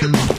Come on.